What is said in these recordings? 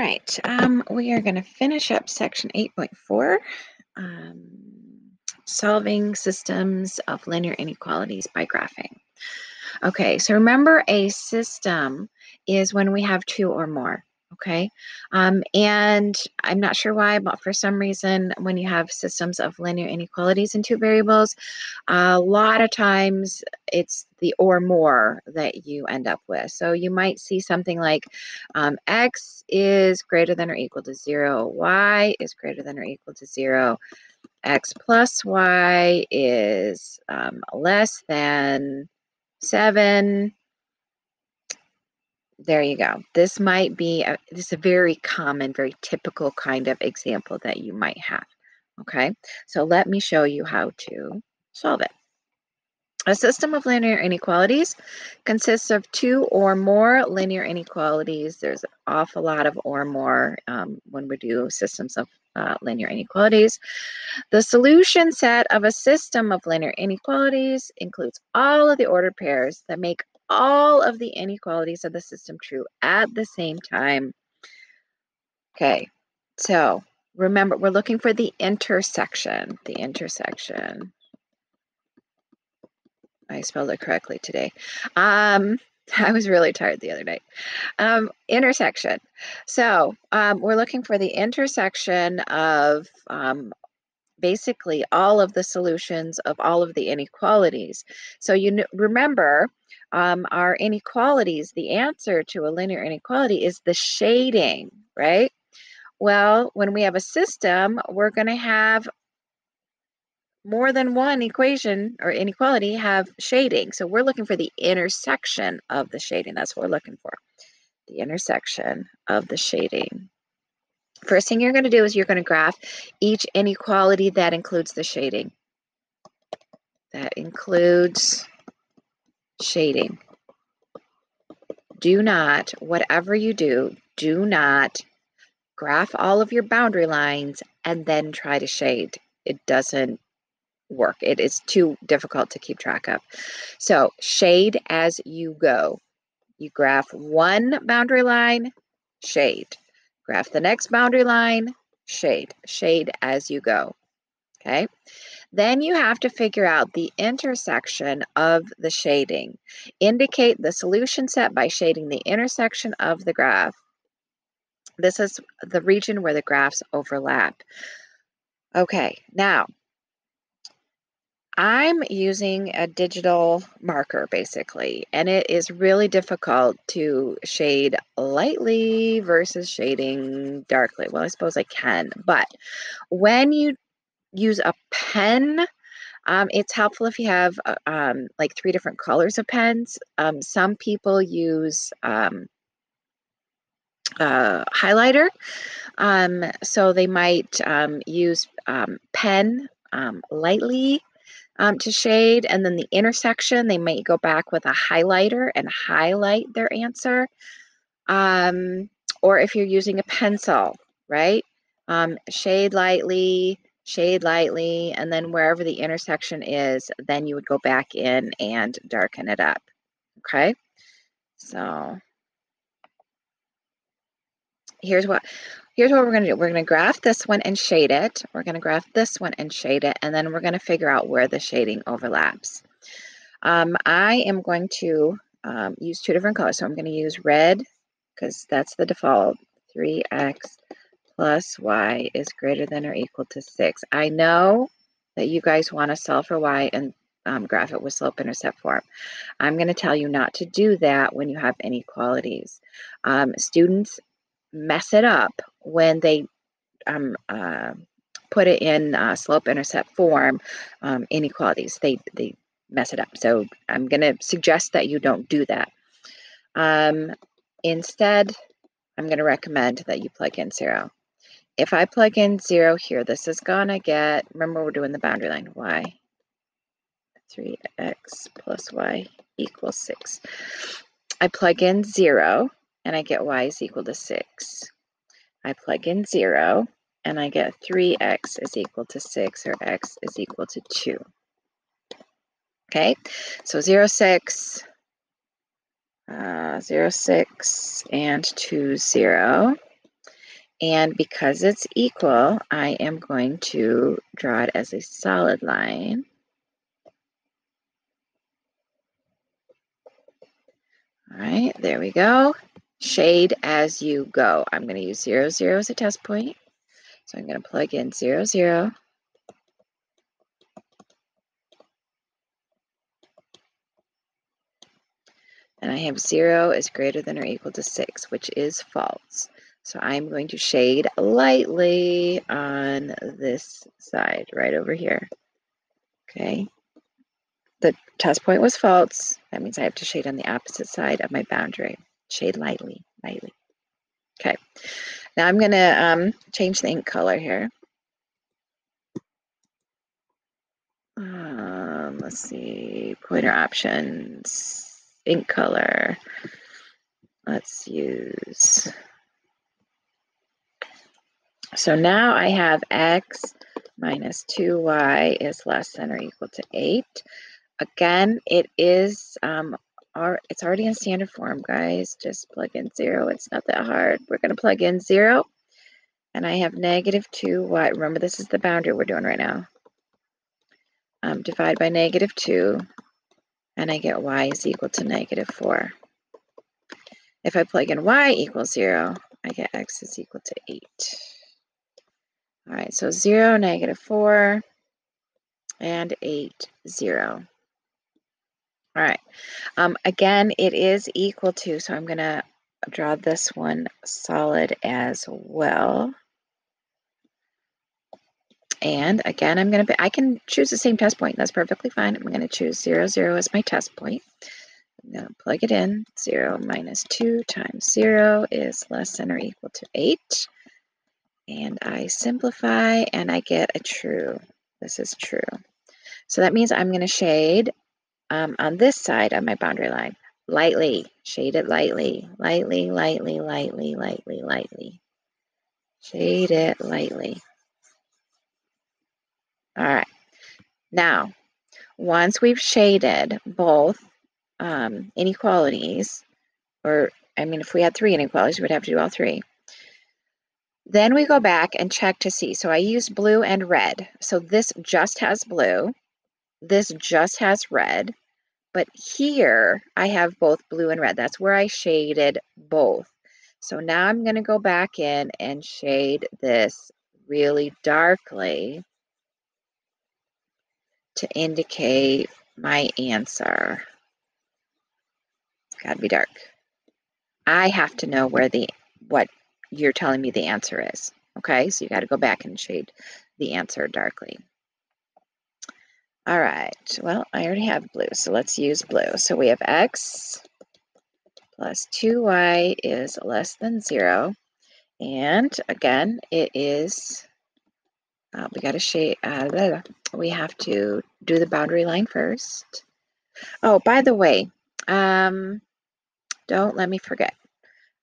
right, um, we are going to finish up section 8.4, um, solving systems of linear inequalities by graphing. Okay, so remember a system is when we have two or more okay? Um, and I'm not sure why, but for some reason, when you have systems of linear inequalities in two variables, a lot of times it's the or more that you end up with. So you might see something like um, x is greater than or equal to 0, y is greater than or equal to 0, x plus y is um, less than 7, there you go. This might be a, this is a very common, very typical kind of example that you might have. Okay, so let me show you how to solve it. A system of linear inequalities consists of two or more linear inequalities. There's an awful lot of or more um, when we do systems of uh, linear inequalities. The solution set of a system of linear inequalities includes all of the ordered pairs that make all of the inequalities of the system true at the same time. Okay, so remember, we're looking for the intersection, the intersection. I spelled it correctly today. Um, I was really tired the other night. Um, intersection. So um, we're looking for the intersection of um, basically all of the solutions of all of the inequalities. So you remember um, our inequalities, the answer to a linear inequality is the shading, right? Well, when we have a system, we're going to have more than one equation or inequality have shading. So we're looking for the intersection of the shading. That's what we're looking for. The intersection of the shading. First thing you're going to do is you're going to graph each inequality that includes the shading. That includes shading. Do not, whatever you do, do not graph all of your boundary lines and then try to shade. It doesn't work. It is too difficult to keep track of. So shade as you go. You graph one boundary line, shade. Graph the next boundary line, shade. Shade as you go. Okay. Then you have to figure out the intersection of the shading. Indicate the solution set by shading the intersection of the graph. This is the region where the graphs overlap. Okay, now I'm using a digital marker basically, and it is really difficult to shade lightly versus shading darkly. Well, I suppose I can, but when you use a pen. Um, it's helpful if you have uh, um, like three different colors of pens. Um, some people use um, uh, highlighter, um, so they might um, use pen lightly Um, to shade, and then the intersection they might go back with a highlighter and highlight their answer. Um, or if you're using a pencil, right? Um, shade lightly, shade lightly, and then wherever the intersection is, then you would go back in and darken it up. Okay, so here's what here's what we're going to do. We're going to graph this one and shade it. We're going to graph this one and shade it, and then we're going to figure out where the shading overlaps. Um, I am going to um, use two different colors. So I'm going to use red because that's the default, 3x plus y is greater than or equal to 6. I know that you guys want to solve for y and um, graph it with slope-intercept form. I'm going to tell you not to do that when you have inequalities. Um, students mess it up when they um, uh, put it in uh, slope-intercept form um, inequalities. They, they mess it up. So I'm going to suggest that you don't do that. Um, instead, I'm going to recommend that you plug in 0 if I plug in 0 here, this is going to get, remember we're doing the boundary line, y, 3x plus y equals 6. I plug in 0, and I get y is equal to 6. I plug in 0, and I get 3x is equal to 6, or x is equal to 2. Okay, so 0, 6, uh, 0, 6, and 2, 0. And because it's equal, I am going to draw it as a solid line. All right, there we go. Shade as you go. I'm going to use 0, 0 as a test point. So I'm going to plug in 0, 0. And I have 0 is greater than or equal to 6, which is false. So I'm going to shade lightly on this side right over here. Okay. The test point was false. That means I have to shade on the opposite side of my boundary. Shade lightly, lightly. Okay. Now I'm going to um, change the ink color here. Um, let's see, pointer options, ink color. Let's use so now I have x minus 2y is less than or equal to 8. Again, it is, um, it's already in standard form, guys. Just plug in 0. It's not that hard. We're going to plug in 0. And I have negative 2y. Remember, this is the boundary we're doing right now. Um, divide by negative 2. And I get y is equal to negative 4. If I plug in y equals 0, I get x is equal to 8. All right, so 0, negative 4, and 8, 0. All right, um, again, it is equal to, so I'm going to draw this one solid as well. And again, I'm going to, I can choose the same test point. That's perfectly fine. I'm going to choose 0, 0 as my test point. I'm going to plug it in. 0 minus 2 times 0 is less than or equal to 8 and I simplify and I get a true. This is true. So that means I'm going to shade um, on this side of my boundary line lightly. Shade it lightly, lightly, lightly, lightly, lightly, lightly. Shade it lightly. All right. Now, once we've shaded both um, inequalities, or I mean, if we had three inequalities, we'd have to do all three. Then we go back and check to see. So I use blue and red. So this just has blue. This just has red. But here I have both blue and red. That's where I shaded both. So now I'm going to go back in and shade this really darkly to indicate my answer. It's got to be dark. I have to know where the what you're telling me the answer is. Okay, so you got to go back and shade the answer darkly. All right, well, I already have blue, so let's use blue. So we have x plus 2y is less than 0. And again, it is, uh, we got to shade, uh, we have to do the boundary line first. Oh, by the way, um, don't let me forget.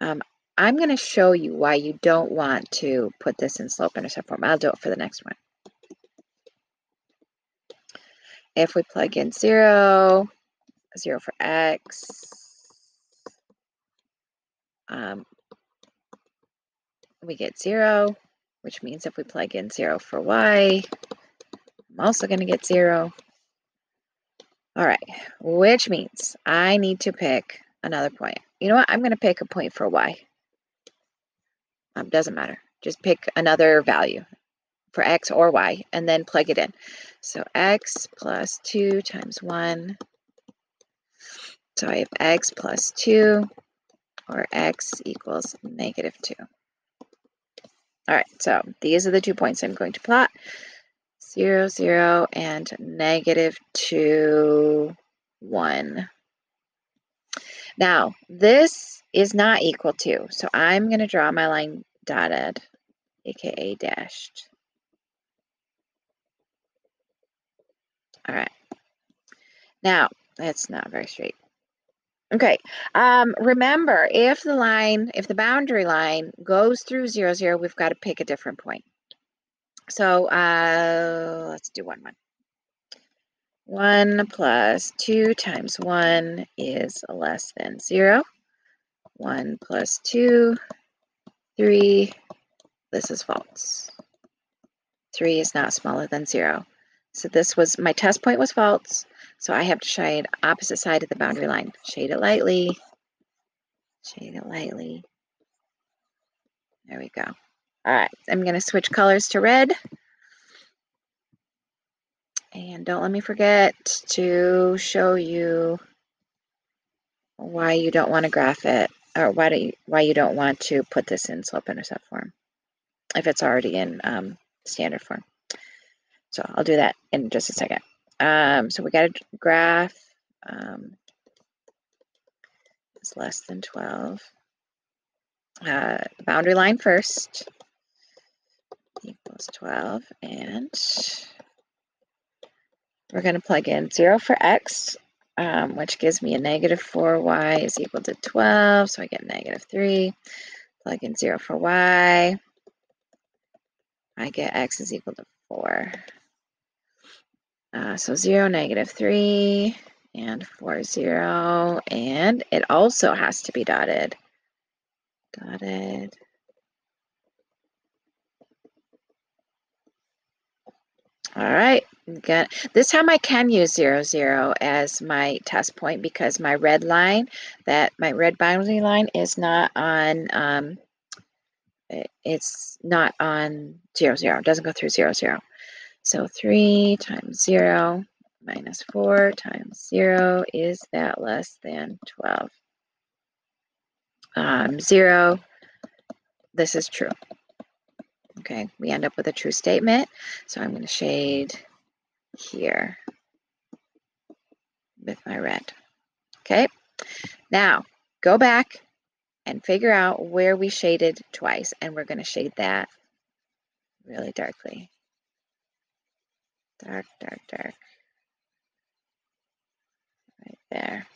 Um, I'm going to show you why you don't want to put this in slope-intercept form. I'll do it for the next one. If we plug in 0, 0 for x, um, we get 0, which means if we plug in 0 for y, I'm also going to get 0. All right, which means I need to pick another point. You know what? I'm going to pick a point for y. Um, doesn't matter. Just pick another value for x or y and then plug it in. So x plus 2 times 1. So I have x plus 2 or x equals negative 2. All right, so these are the two points I'm going to plot. 0, 0, and negative 2, 1. Now, this is not equal to. So I'm going to draw my line dotted, aka dashed. All right. Now, that's not very straight. Okay, um, remember, if the line, if the boundary line goes through 0, 0, we've got to pick a different point. So uh, let's do 1, 1. 1 plus 2 times 1 is less than 0. 1 plus 2, 3, this is false. 3 is not smaller than 0. So this was, my test point was false, so I have to shade opposite side of the boundary line. Shade it lightly, shade it lightly. There we go. All right, I'm going to switch colors to red. And don't let me forget to show you why you don't want to graph it or why do you, why you don't want to put this in slope intercept form if it's already in um, standard form. So I'll do that in just a second. Um, so we got a graph. Um, it's less than 12. Uh, boundary line first equals 12 and we're going to plug in 0 for x um, which gives me a negative 4y is equal to 12, so I get negative 3. Plug in 0 for y. I get x is equal to 4. So 0, negative 3, and 4, 0. And it also has to be dotted. Dotted. All right, good. This time I can use zero, zero as my test point because my red line, that my red boundary line is not on, um, it's not on zero, zero. It doesn't go through zero, zero. So 3 times 0 minus 4 times 0 is that less than 12. Um, 0, this is true. Okay, we end up with a true statement. So I'm going to shade here with my red. Okay, now go back and figure out where we shaded twice. And we're going to shade that really darkly. Dark, dark, dark. Right there.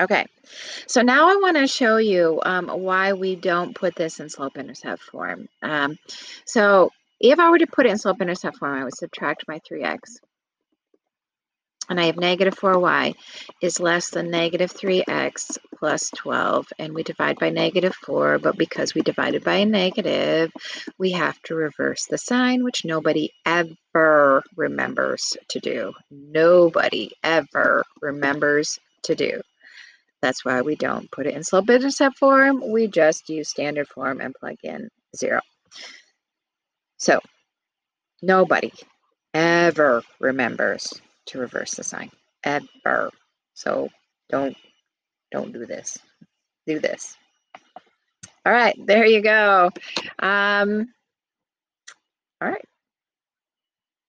Okay, so now I want to show you um, why we don't put this in slope intercept form. Um, so if I were to put it in slope intercept form, I would subtract my 3x. And I have negative 4y is less than negative 3x plus 12. And we divide by negative 4, but because we divided by a negative, we have to reverse the sign, which nobody ever remembers to do. Nobody ever remembers to do. That's why we don't put it in slope intercept form. We just use standard form and plug in zero. So nobody ever remembers to reverse the sign. Ever. So don't don't do this. Do this. All right, there you go. Um, all right.